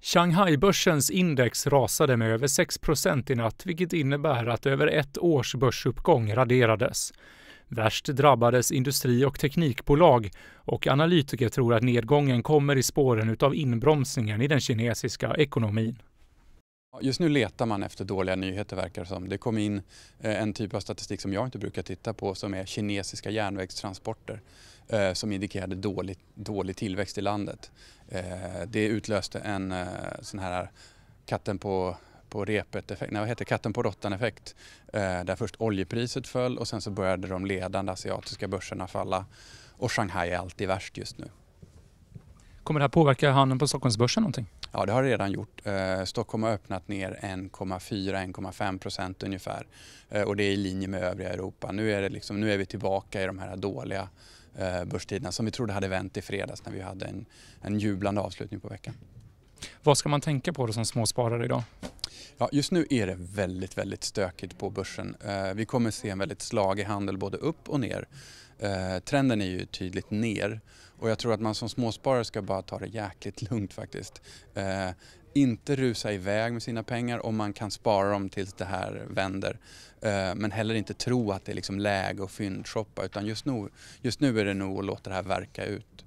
Shanghai-börsens index rasade med över 6% i natt, vilket innebär att över ett års börsuppgång raderades. Värst drabbades industri och teknikbolag och analytiker tror att nedgången kommer i spåren av inbromsningen i den kinesiska ekonomin. Just nu letar man efter dåliga nyheter verkar det som. Det kom in eh, en typ av statistik som jag inte brukar titta på som är kinesiska järnvägstransporter eh, som indikerade dålig, dålig tillväxt i landet. Eh, det utlöste en sån här katten på på repet effekt, nej vad heter katten på råttan effekt. där först oljepriset föll och sen så började de ledande asiatiska börserna falla och Shanghai är alltid värst just nu. Kommer det här påverka handeln på Stockholmsbörsen någonting? Ja, det har det redan gjort. Eh, Stockholm har öppnat ner 1,4-1,5 procent ungefär eh, och det är i linje med övriga Europa. Nu är, det liksom, nu är vi tillbaka i de här dåliga eh, börstiderna som vi trodde hade vänt i fredags när vi hade en, en jublande avslutning på veckan. Vad ska man tänka på då som småsparare idag? Ja, just nu är det väldigt, väldigt stökigt på börsen. Eh, vi kommer se en väldigt slagig handel både upp och ner. Eh, trenden är ju tydligt ner och jag tror att man som småsparare ska bara ta det jäkligt lugnt faktiskt. Eh, inte rusa iväg med sina pengar om man kan spara dem tills det här vänder. Men heller inte tro att det är liksom läge att fyndshoppa utan just nu, just nu är det nog att låta det här verka ut.